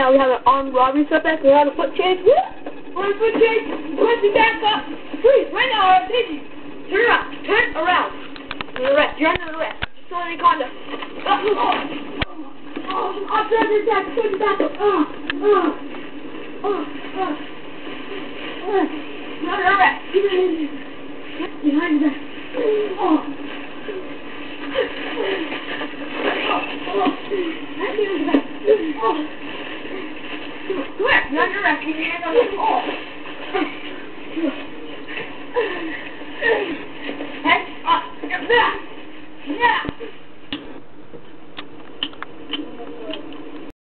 now we have an armed robbery suspect. We have a foot chase. One foot chase. Push the back up. Please, right now, our pigeon. Turn around. Turn around. You're arrest. You're under arrest. Disorderly conduct. Oh, oh, oh, oh, I'll turn this back. Uh, uh, uh, turn this back. Oh, oh, oh, oh. oh. You're under arrest. Behind the back. Oh. Quick, not your rest, your hands on the pole. Head up. Uh, yeah. Yeah.